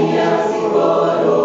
María sin